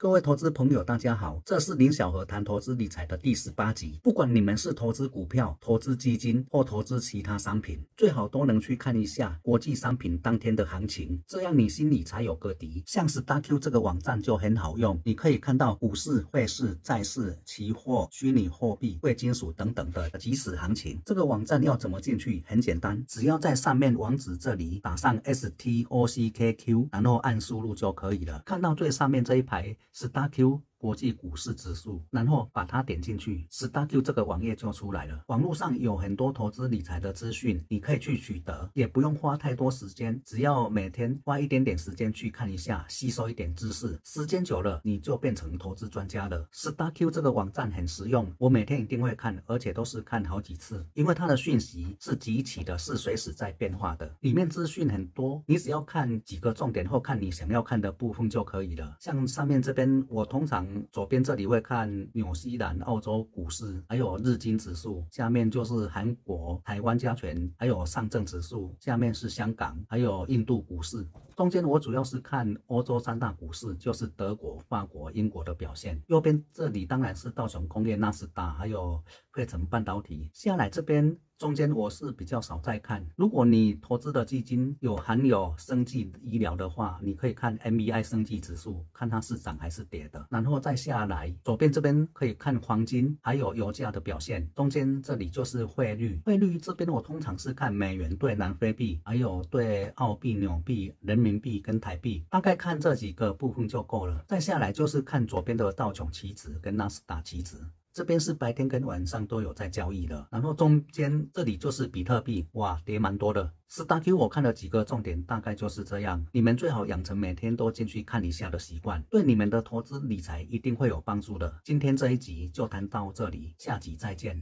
各位投资朋友，大家好，这是林小河谈投资理财的第十八集。不管你们是投资股票、投资基金或投资其他商品，最好都能去看一下国际商品当天的行情，这样你心里才有个底。像 StarQ 这个网站就很好用，你可以看到股市、汇市、债市、期货、虚拟货币、贵金属等等的即时行情。这个网站要怎么进去？很简单，只要在上面网址这里打上 STOCKQ，然后按输入就可以了。看到最上面这一排。是大 q 国际股市指数，然后把它点进去，StarQ 这个网页就出来了。网络上有很多投资理财的资讯，你可以去取得，也不用花太多时间，只要每天花一点点时间去看一下，吸收一点知识，时间久了你就变成投资专家了。StarQ 这个网站很实用，我每天一定会看，而且都是看好几次，因为它的讯息是集齐的，是随时在变化的，里面资讯很多，你只要看几个重点或看你想要看的部分就可以了。像上面这边，我通常左边这里会看纽西兰、澳洲股市，还有日经指数，下面就是韩国、台湾加权，还有上证指数，下面是香港，还有印度股市。中间我主要是看欧洲三大股市，就是德国、法国、英国的表现。右边这里当然是道琼工业、纳斯达，还有汇成半导体。下来这边。中间我是比较少在看。如果你投资的基金有含有生技医疗的话，你可以看 MBI 生技指数，看它是涨还是跌的。然后再下来，左边这边可以看黄金还有油价的表现。中间这里就是汇率，汇率这边我通常是看美元对南非币，还有对澳币、纽币、人民币跟台币，大概看这几个部分就够了。再下来就是看左边的道琼期指跟纳斯达期指。这边是白天跟晚上都有在交易的，然后中间这里就是比特币，哇，跌蛮多的。四大 Q 我看了几个重点，大概就是这样。你们最好养成每天都进去看一下的习惯，对你们的投资理财一定会有帮助的。今天这一集就谈到这里，下集再见。